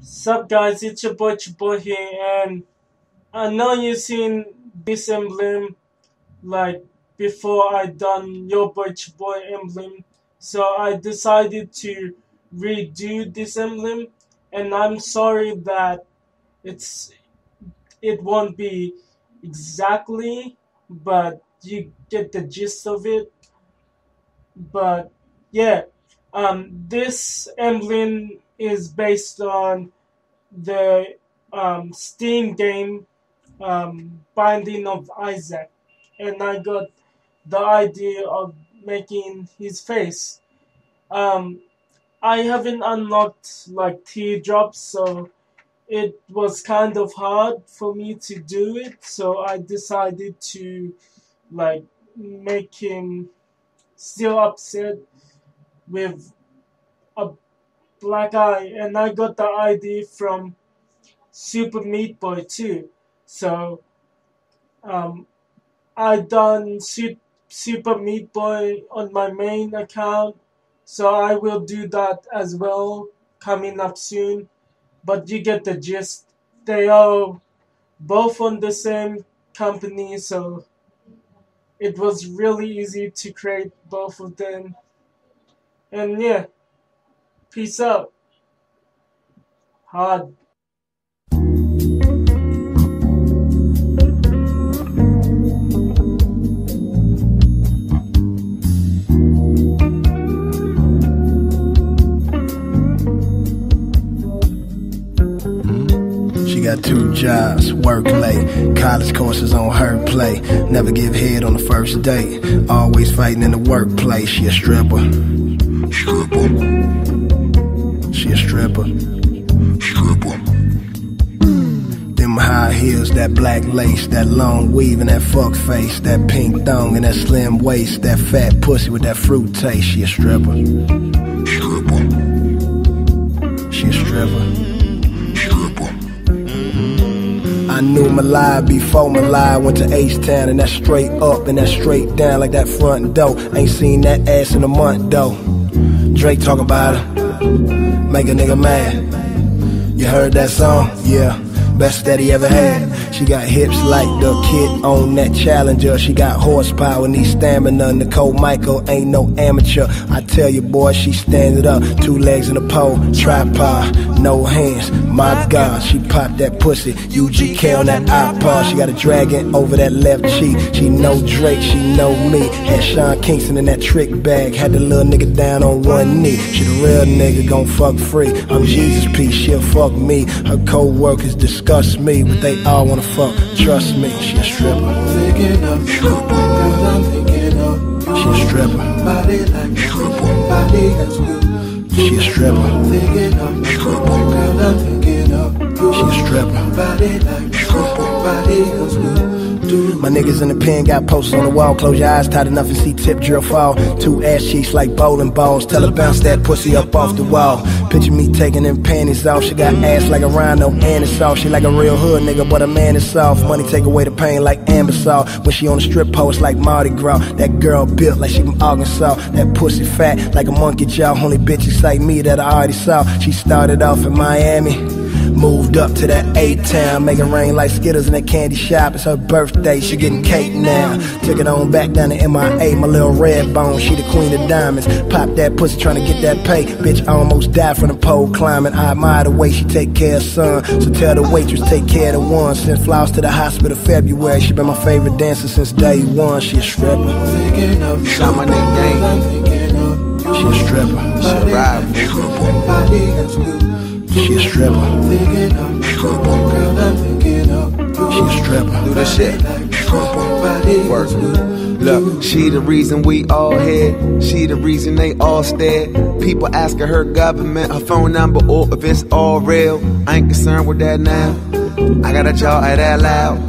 Sup guys, it's your boy Chaboy here and I know you've seen this emblem like before I done your boy Chaboy emblem. So I decided to redo this emblem and I'm sorry that it's it won't be exactly but you get the gist of it. But yeah um this emblem is based on the um, Steam game um, Binding of Isaac, and I got the idea of making his face. Um, I haven't unlocked like teardrops, so it was kind of hard for me to do it. So I decided to like make him still upset with a black eye, and I got the ID from Super Meat Boy too. So um, I done Super Meat Boy on my main account, so I will do that as well coming up soon. But you get the gist. They are both on the same company, so it was really easy to create both of them. And yeah. Peace out. Hard. She got two jobs, work late, college courses on her plate. Never give head on the first date. Always fighting in the workplace. She a stripper. Stripper. She a stripper. Stripper. Them high heels, that black lace, that long weave and that fuck face, that pink thong and that slim waist, that fat pussy with that fruit taste. She a stripper. Stripper. She a stripper. I knew my lie before my lie went to H-Town and that straight up and that straight down like that front door. Ain't seen that ass in a month though. Drake talk about it, make a nigga mad. You heard that song? Yeah best that he ever had. She got hips like the kid on that Challenger. She got horsepower, need stamina. Nicole Michael ain't no amateur. I tell you, boy, she standing up, two legs in a pole, tripod, no hands. My God, she popped that pussy. UGK on that iPod. She got a dragon over that left cheek. She know Drake, she know me. Had Sean Kingston in that trick bag. Had the little nigga down on one knee. She the real nigga, gon' fuck free. I'm Jesus P, she'll fuck me. Her co-workers disgusting disgust me, but they all wanna fuck. Trust me, she a stripper. Thinking of stripper. Girl, I'm thinking of she a stripper. Body like stripper. Body that's good. She a stripper. Thinking of stripper. Girl, I'm thinking of she a stripper. Body like stripper. Body that's good. My niggas in the pen got posters on the wall. Close your eyes tight enough and see tip drill fall. Two ass cheeks like bowling balls. Tell her bounce that pussy up off the wall. Picture me taking them panties off. She got ass like a rhino and it's soft. She like a real hood nigga, but a man is soft. Money take away the pain like Anbesol. When she on the strip post like Mardi Gras. That girl built like she from Arkansas. That pussy fat like a monkey jaw. Only bitches like me that I already saw. She started off in Miami. Moved up to that A-town, making rain like Skittles in that candy shop. It's her birthday, she getting cake now. Took it on back down to MIA, my little red bone. She the queen of diamonds. Pop that pussy trying to get that pay. Bitch I almost died from the pole climbing. I admire the way she take care of son. So tell the waitress take care of the one. Sent flowers to the hospital February. She been my favorite dancer since day one. She a stripper. Shout my nickname. She a stripper. She a stripper. She a stripper. She a stripper. Do this shit. Work. Look, she the reason we all here. She the reason they all stare. People asking her government, her phone number, or if it's all real. I ain't concerned with that now. I got a jaw at that loud.